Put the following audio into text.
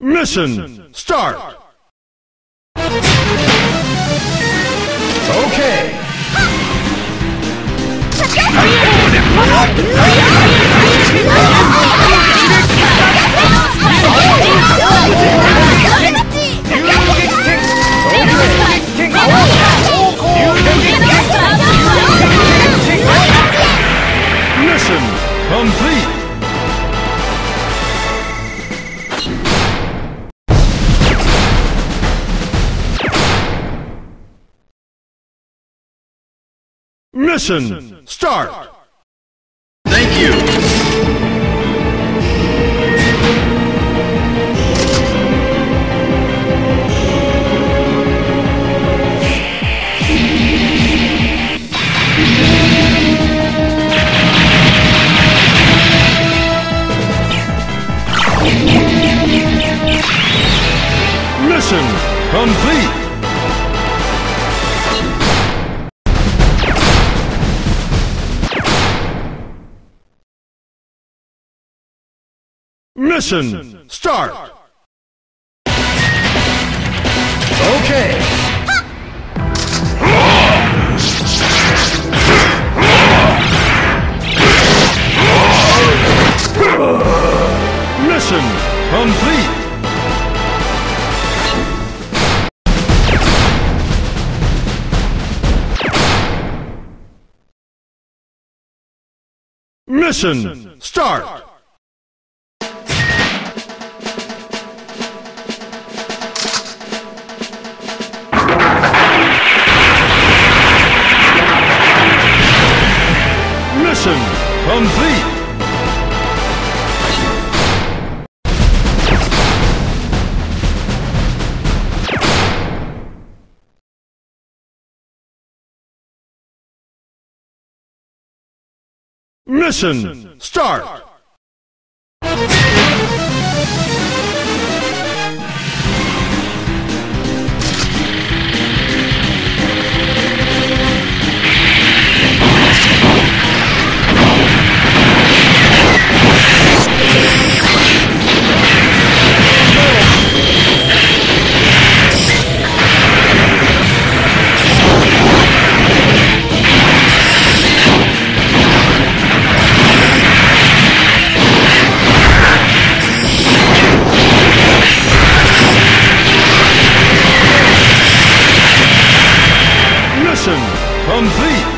Mission start! Okay. Mission complete! Mission start! Thank you. Mission complete! Mission start! Okay. Mission complete! Mission start! Mission complete! Mission start! Mission complete!